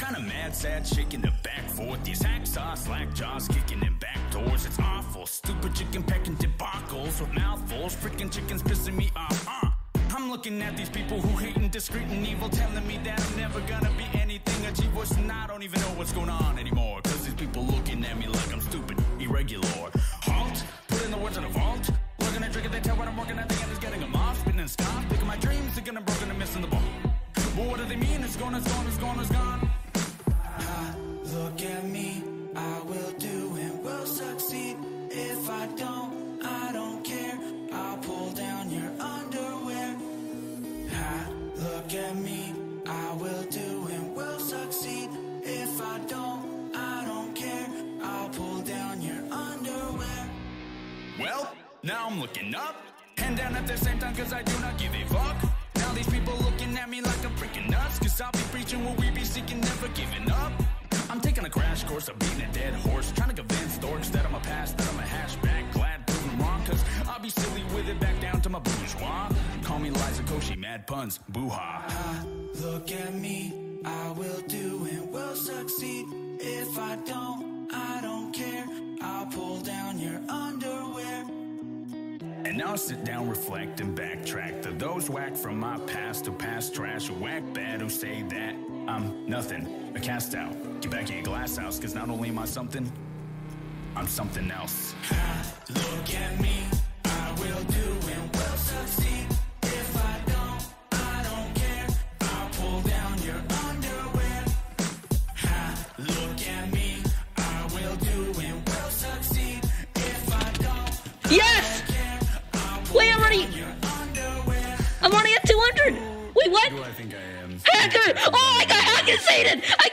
kinda mad, sad, shaking the back forth. These hacksaw slack jaws kicking in back doors. It's awful. Stupid chicken pecking debacles with mouthfuls. Freaking chickens pissing me off. Uh. I'm looking at these people who hate and discreet and evil, telling me that I'm never gonna be anything achieve. Worse than I don't even know what's going on anymore. Cause these people looking at me like I'm stupid, irregular. Halt, put in the words in a vault. Looking at drinking, they tell what I'm working at, the end is getting them off. Spinning and stop, thinking my dreams, thinking I'm broken and missing the ball. But what do they mean? It's gone, it's gone, it's gone, it's gone. Ah, look at me, I will do and will succeed. If I don't, I don't care. I'll pull down your underwear. Ah, look at me, I will do and will succeed. If I don't, I don't care. I'll pull down your underwear. Well, now I'm looking up and down at the same time cause I do not give a fuck. Giving up. I'm taking a crash course of beating a dead horse, trying to convince dorks that I'm a past, that I'm a hatchback, glad proven wrong cause I'll be silly with it back down to my bourgeois. Call me Liza Koshy, mad puns, boo-ha. Ah, look at me, now sit down, reflect, and backtrack to those whack from my past who pass trash, who whack bad, who say that I'm nothing, a cast out. Get back in your glass house, cause not only am I something, I'm something else. Look at me, I will do and will succeed. If I don't, I don't care. I'll pull down your underwear. Look at me, I will do and will succeed. If I don't, Yes! care. I'm already. I'm already at 200. Wait, what? Who I think I am? Hacker! Oh, I got hacker Satan! I